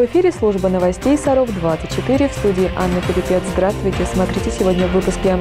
В эфире служба новостей «Саров-24» в студии Анна Пелепец. Здравствуйте, смотрите сегодня в выпуске.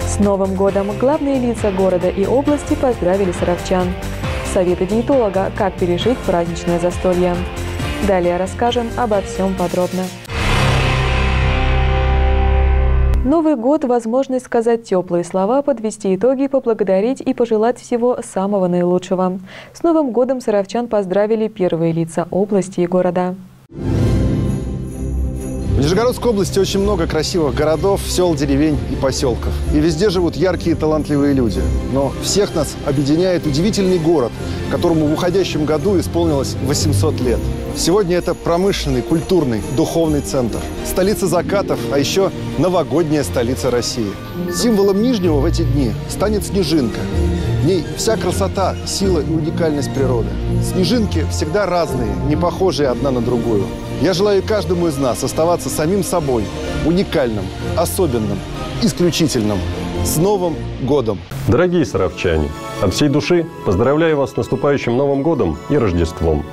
С Новым годом! Главные лица города и области поздравили саровчан. Советы диетолога «Как пережить праздничное застолье». Далее расскажем обо всем подробно. Новый год – возможность сказать теплые слова, подвести итоги, поблагодарить и пожелать всего самого наилучшего. С Новым годом саровчан поздравили первые лица области и города. you В Нижегородской области очень много красивых городов, сел, деревень и поселков. И везде живут яркие и талантливые люди. Но всех нас объединяет удивительный город, которому в уходящем году исполнилось 800 лет. Сегодня это промышленный, культурный, духовный центр. Столица закатов, а еще новогодняя столица России. Символом Нижнего в эти дни станет снежинка. В ней вся красота, сила и уникальность природы. Снежинки всегда разные, не похожие одна на другую. Я желаю каждому из нас оставаться самим собой, уникальным, особенным, исключительным. С Новым годом! Дорогие саровчане, от всей души поздравляю вас с наступающим Новым годом и Рождеством.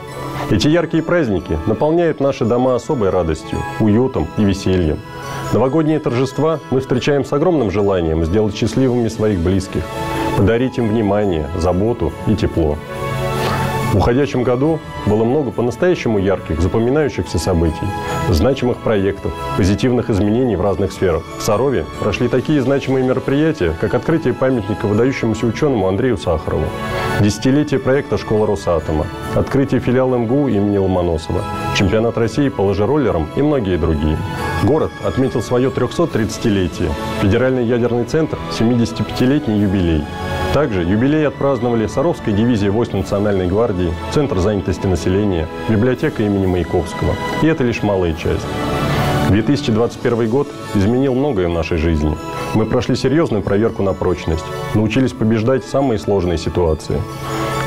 Эти яркие праздники наполняют наши дома особой радостью, уютом и весельем. Новогодние торжества мы встречаем с огромным желанием сделать счастливыми своих близких, подарить им внимание, заботу и тепло. Уходящем году было много по-настоящему ярких, запоминающихся событий, значимых проектов, позитивных изменений в разных сферах. В Сарове прошли такие значимые мероприятия, как открытие памятника выдающемуся ученому Андрею Сахарову, десятилетие проекта «Школа Росатома», открытие филиала МГУ имени Ломоносова, чемпионат России по лыжероллерам и многие другие. Город отметил свое 330-летие. Федеральный ядерный центр – 75-летний юбилей. Также юбилей отпраздновали Саровская дивизия войск Национальной гвардии, Центр занятости населения, библиотека имени Маяковского. И это лишь малая часть. 2021 год изменил многое в нашей жизни. Мы прошли серьезную проверку на прочность, научились побеждать самые сложные ситуации.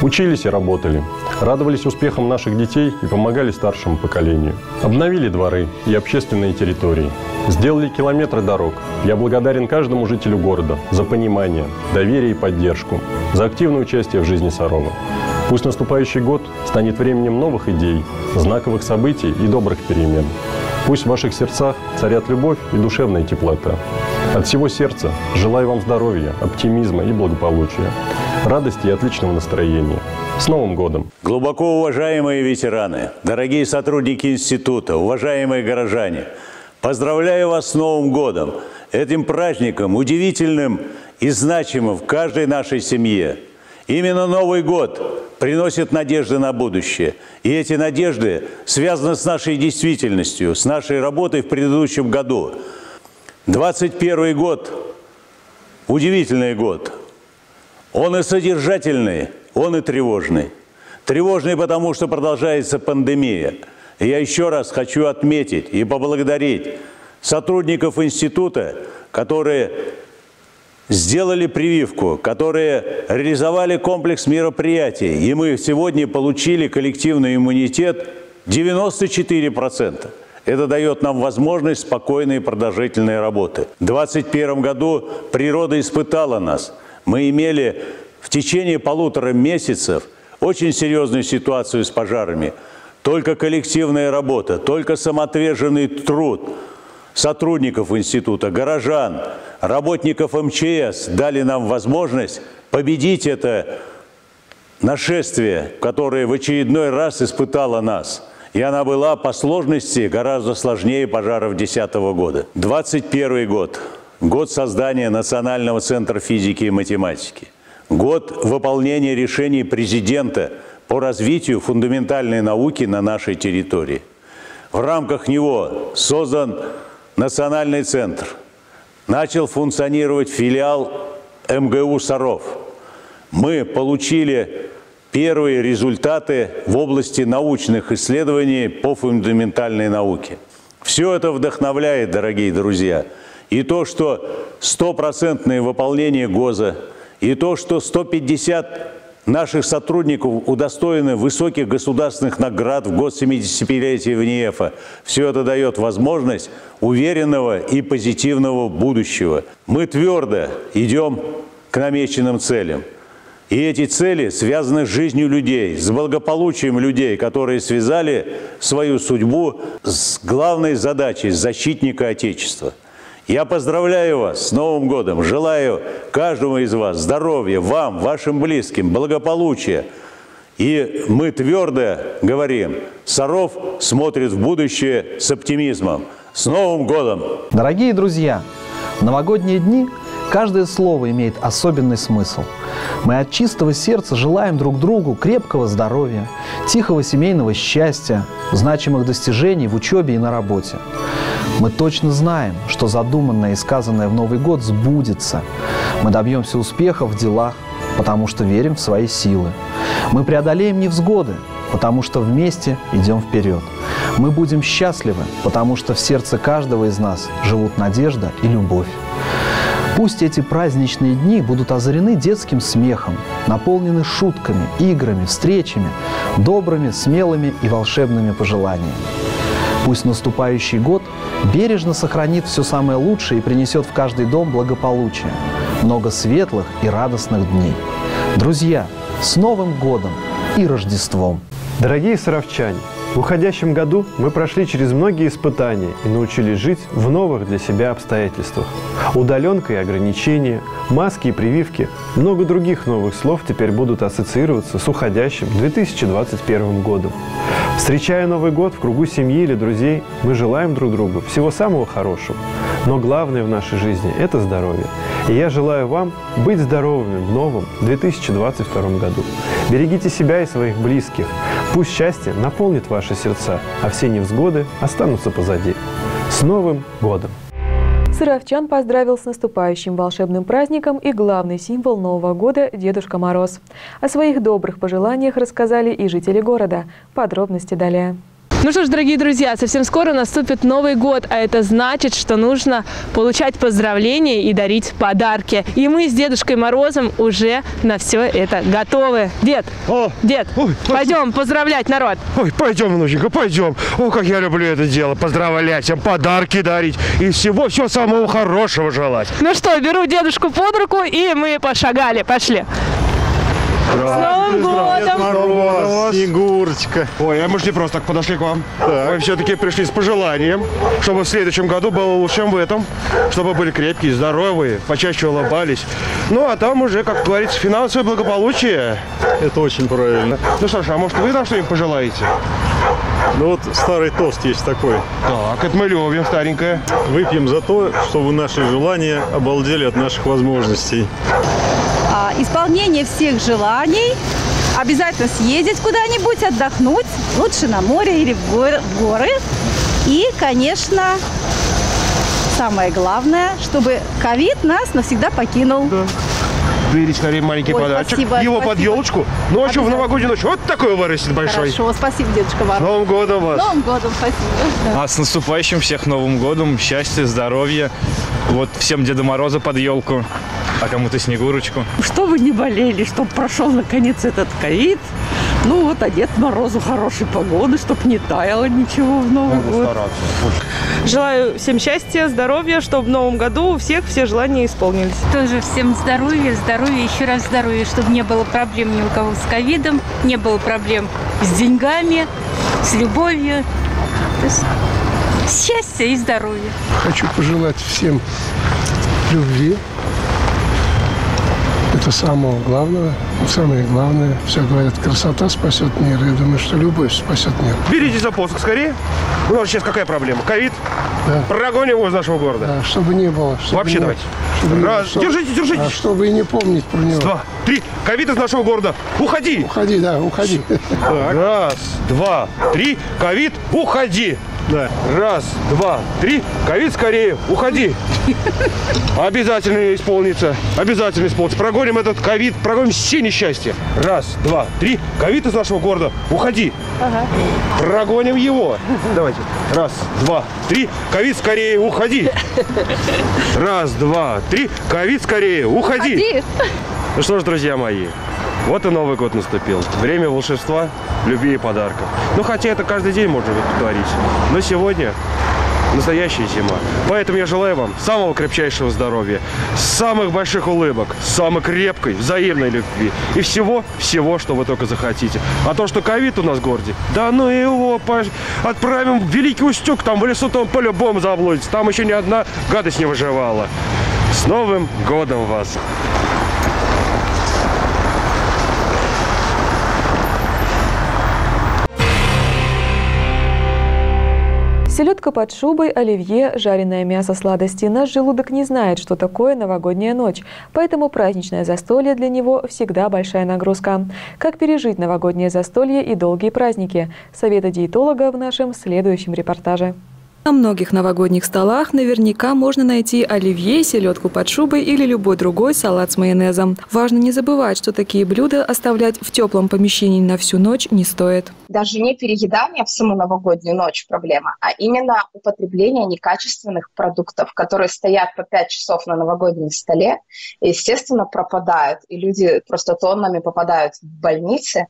Учились и работали, радовались успехам наших детей и помогали старшему поколению. Обновили дворы и общественные территории. Сделали километры дорог. Я благодарен каждому жителю города за понимание, доверие и поддержку, за активное участие в жизни Сарова. Пусть наступающий год станет временем новых идей, знаковых событий и добрых перемен. Пусть в ваших сердцах царят любовь и душевная теплота. От всего сердца желаю вам здоровья, оптимизма и благополучия, радости и отличного настроения. С Новым годом! Глубоко уважаемые ветераны, дорогие сотрудники института, уважаемые горожане, поздравляю вас с Новым годом! Этим праздником, удивительным и значимым в каждой нашей семье. Именно Новый год приносит надежды на будущее. И эти надежды связаны с нашей действительностью, с нашей работой в предыдущем году. 21 год – удивительный год. Он и содержательный, он и тревожный. Тревожный, потому что продолжается пандемия. И я еще раз хочу отметить и поблагодарить сотрудников института, которые сделали прививку, которые реализовали комплекс мероприятий, и мы сегодня получили коллективный иммунитет 94%. Это дает нам возможность спокойной и продолжительной работы. В 2021 году природа испытала нас. Мы имели в течение полутора месяцев очень серьезную ситуацию с пожарами. Только коллективная работа, только самоотверженный труд сотрудников института, горожан, работников МЧС дали нам возможность победить это нашествие, которое в очередной раз испытало нас. И она была по сложности гораздо сложнее пожаров 2010 года. 21 год. Год создания Национального центра физики и математики. Год выполнения решений президента по развитию фундаментальной науки на нашей территории. В рамках него создан Национальный центр – начал функционировать филиал МГУ «Саров». Мы получили первые результаты в области научных исследований по фундаментальной науке. Все это вдохновляет, дорогие друзья. И то, что стопроцентное выполнение ГОЗа, и то, что 150 наших сотрудников удостоены высоких государственных наград в год 75-летия ВНИЭФа. Все это дает возможность уверенного и позитивного будущего. Мы твердо идем к намеченным целям. И эти цели связаны с жизнью людей, с благополучием людей, которые связали свою судьбу с главной задачей защитника Отечества. Я поздравляю вас с Новым годом, желаю каждому из вас здоровья, вам, вашим близким, благополучия. И мы твердо говорим, Саров смотрит в будущее с оптимизмом. С Новым годом! Дорогие друзья, в новогодние дни каждое слово имеет особенный смысл. Мы от чистого сердца желаем друг другу крепкого здоровья, тихого семейного счастья, значимых достижений в учебе и на работе. Мы точно знаем, что задуманное и сказанное в Новый год сбудется. Мы добьемся успеха в делах, потому что верим в свои силы. Мы преодолеем невзгоды, потому что вместе идем вперед. Мы будем счастливы, потому что в сердце каждого из нас живут надежда и любовь. Пусть эти праздничные дни будут озарены детским смехом, наполнены шутками, играми, встречами, добрыми, смелыми и волшебными пожеланиями. Пусть наступающий год бережно сохранит все самое лучшее и принесет в каждый дом благополучие, много светлых и радостных дней. Друзья, с Новым годом и Рождеством! Дорогие саровчане, в уходящем году мы прошли через многие испытания и научились жить в новых для себя обстоятельствах. Удаленка и ограничения, маски и прививки, много других новых слов теперь будут ассоциироваться с уходящим 2021 годом. Встречая Новый год в кругу семьи или друзей, мы желаем друг другу всего самого хорошего. Но главное в нашей жизни – это здоровье. И я желаю вам быть здоровыми в новом 2022 году. Берегите себя и своих близких. Пусть счастье наполнит ваши сердца, а все невзгоды останутся позади. С Новым годом! Сыровчан поздравил с наступающим волшебным праздником и главный символ Нового года – Дедушка Мороз. О своих добрых пожеланиях рассказали и жители города. Подробности далее. Ну что ж, дорогие друзья, совсем скоро наступит Новый год, а это значит, что нужно получать поздравления и дарить подарки. И мы с Дедушкой Морозом уже на все это готовы. Дед, О, дед, Ой, пойдем поздравлять народ. Ой, пойдем, внученька, пойдем. О, как я люблю это дело. Поздравлять, всем подарки дарить и всего, всего самого хорошего желать. Ну что, беру дедушку под руку, и мы пошагали, пошли. С Новым годом! Мороз, Снегурочка. Ой, а мы же не просто так подошли к вам. Мы все-таки пришли с пожеланием, чтобы в следующем году было лучше, чем в этом. Чтобы были крепкие, здоровые, почаще улыбались. Ну, а там уже, как говорится, финансовое благополучие. Это очень правильно. Ну что ж, а может вы нам что-нибудь пожелаете? Ну вот старый тост есть такой. Так, это мы любим, старенькое. Выпьем за то, чтобы наши желания обалдели от наших возможностей. А, исполнение всех желаний, обязательно съездить куда-нибудь, отдохнуть, лучше на море или в гор- в горы. И, конечно, самое главное, чтобы ковид нас навсегда покинул. Берите скорее маленький Ой, подарочек. спасибо, Его под спасибо. елочку. Ночью в Обязательно. новогоднюю ночь. Вот такой вырастет большой. Хорошо, спасибо, дедушка С Мороз. Новым годом вас. Новым годом, спасибо. А с наступающим всех Новым годом, счастья, здоровья. Вот всем Деда Мороза под елку, а кому-то Снегурочку. Чтобы не болели, чтобы прошел наконец этот ковид. Ну вот, а Дед Морозу хорошей погоды, чтобы не таяло ничего в Новый год. Желаю всем счастья, здоровья, чтобы в новом году у всех все желания исполнились. Тоже всем здоровья, здоровья, еще раз здоровья, чтобы не было проблем ни у кого с ковидом, не было проблем с деньгами, с любовью. То есть счастья и здоровья. Хочу пожелать всем любви. Это самого главного. Самое главное, все говорят, красота спасет мир. Я думаю, что любовь спасет мир. Берите за посох скорее. У нас сейчас какая проблема? Ковид? Да. Прогоним его из нашего города. Да, чтобы не было. чтобы Вообще не- давайте. чтобы не- Раз, чтобы- держите, держите. А чтобы и не помнить про него. Два, три. Ковид из нашего города. Уходи. Уходи, да, уходи. Так, Раз, два, три. Ковид, уходи. Да. Раз, два, три. Ковид скорее, уходи. Обязательно исполнится. Обязательно исполнится. Прогоним этот ковид, прогоним все несчастья. Раз, два, три. Ковид из нашего города. Уходи. Прогоним его. Давайте. Раз, два, три. Ковид скорее, уходи. Раз, два, три. Ковид скорее, уходи. Ходи. Ну что ж, друзья мои, вот и Новый год наступил. Время волшебства, любви и подарков. Ну, хотя это каждый день можно творить. Но сегодня настоящая зима. Поэтому я желаю вам самого крепчайшего здоровья, самых больших улыбок, самой крепкой, взаимной любви и всего-всего, что вы только захотите. А то, что ковид у нас в городе, да ну его отправим в Великий Устюг, там в лесу там по-любому заблудится. Там еще ни одна гадость не выживала. С Новым годом вас! Селедка под шубой, оливье, жареное мясо, сладости. Наш желудок не знает, что такое новогодняя ночь, поэтому праздничное застолье для него всегда большая нагрузка. Как пережить новогоднее застолье и долгие праздники? Советы диетолога в нашем следующем репортаже. На многих новогодних столах наверняка можно найти оливье, селедку под шубой или любой другой салат с майонезом. Важно не забывать, что такие блюда оставлять в теплом помещении на всю ночь не стоит. Даже не переедание в саму новогоднюю ночь проблема, а именно употребление некачественных продуктов, которые стоят по 5 часов на новогоднем столе и, естественно, пропадают. И люди просто тоннами попадают в больницы,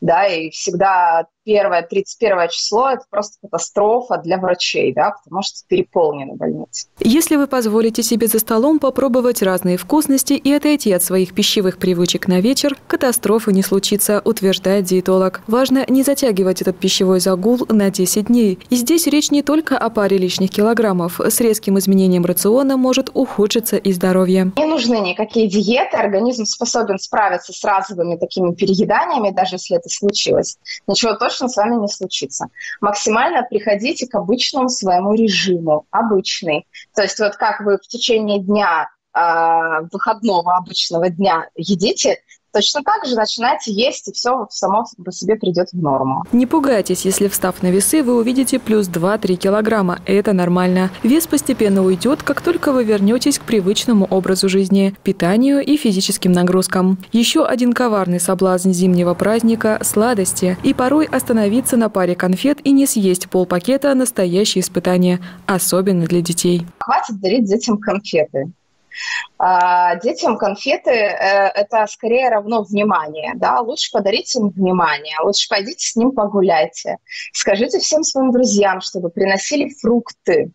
да, и всегда первое, 31 число – это просто катастрофа для врачей, да, потому что переполнены больницы. Если вы позволите себе за столом попробовать разные вкусности и отойти от своих пищевых привычек на вечер, катастрофы не случится, утверждает диетолог. Важно не затягивать этот пищевой загул на 10 дней. И здесь речь не только о паре лишних килограммов. С резким изменением рациона может ухудшиться и здоровье. Не нужны никакие диеты, организм способен справиться с разовыми такими перееданиями, даже если это случилось. Ничего то точно с вами не случится. Максимально приходите к обычному своему режиму, обычный. То есть вот как вы в течение дня а, выходного обычного дня едите, точно так же начинайте есть, и все само по себе придет в норму. Не пугайтесь, если встав на весы, вы увидите плюс 2-3 килограмма. Это нормально. Вес постепенно уйдет, как только вы вернетесь к привычному образу жизни, питанию и физическим нагрузкам. Еще один коварный соблазн зимнего праздника – сладости. И порой остановиться на паре конфет и не съесть полпакета – настоящее испытание, особенно для детей. Хватит дарить детям конфеты. А, детям конфеты э, это скорее равно внимание, да, лучше подарите им внимание, лучше пойдите с ним погуляйте, скажите всем своим друзьям, чтобы приносили фрукты,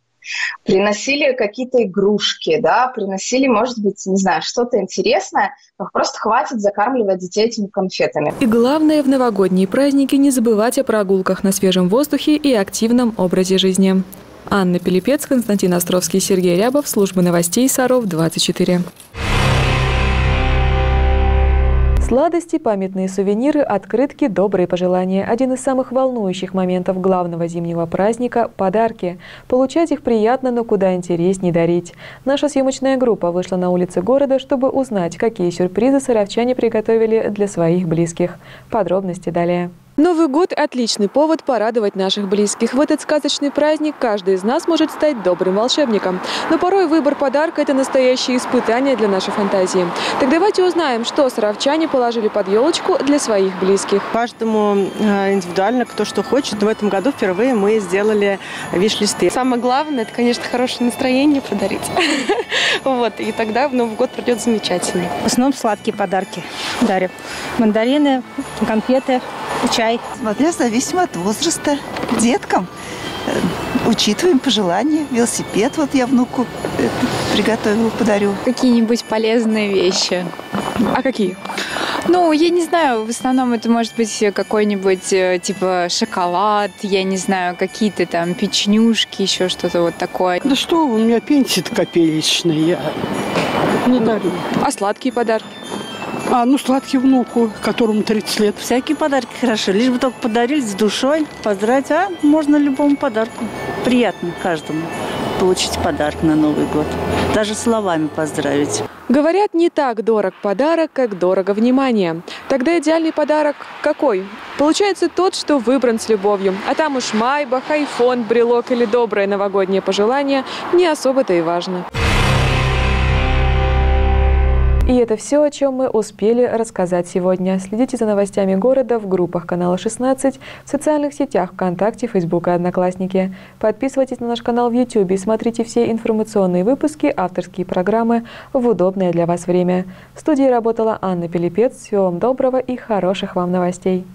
приносили какие-то игрушки, да, приносили, может быть, не знаю, что-то интересное, просто хватит закармливать детей этими конфетами. И главное в новогодние праздники не забывать о прогулках на свежем воздухе и активном образе жизни. Анна Пилипец, Константин Островский, Сергей Рябов, служба новостей Саров 24. Сладости, памятные сувениры, открытки, добрые пожелания. Один из самых волнующих моментов главного зимнего праздника – подарки. Получать их приятно, но куда интереснее дарить. Наша съемочная группа вышла на улицы города, чтобы узнать, какие сюрпризы саровчане приготовили для своих близких. Подробности далее. Новый год – отличный повод порадовать наших близких. В этот сказочный праздник каждый из нас может стать добрым волшебником. Но порой выбор подарка – это настоящее испытание для нашей фантазии. Так давайте узнаем, что саровчане положили под елочку для своих близких. Каждому э, индивидуально, кто что хочет. Но в этом году впервые мы сделали виш-листы. Самое главное – это, конечно, хорошее настроение подарить. Вот, и тогда в Новый год придет замечательно. В основном сладкие подарки дарю. Мандарины, конфеты, чай чай. Смотря зависимо от возраста. Деткам э, учитываем пожелания. Велосипед вот я внуку э, приготовила, подарю. Какие-нибудь полезные вещи. А какие? Ну, я не знаю, в основном это может быть какой-нибудь э, типа шоколад, я не знаю, какие-то там печенюшки, еще что-то вот такое. Да что, у меня пенсия-то копеечная, я не дарю. А сладкие подарки? А, ну, сладкий внуку, которому 30 лет. Всякие подарки хорошо. Лишь бы только подарили с душой, поздравить. А можно любому подарку. Приятно каждому получить подарок на Новый год. Даже словами поздравить. Говорят, не так дорог подарок, как дорого внимание. Тогда идеальный подарок какой? Получается тот, что выбран с любовью. А там уж майбах, айфон, брелок или доброе новогоднее пожелание не особо-то и важно. И это все, о чем мы успели рассказать сегодня. Следите за новостями города в группах канала 16, в социальных сетях ВКонтакте, Фейсбук и Одноклассники. Подписывайтесь на наш канал в YouTube и смотрите все информационные выпуски, авторские программы в удобное для вас время. В студии работала Анна Пилипец. Всего вам доброго и хороших вам новостей.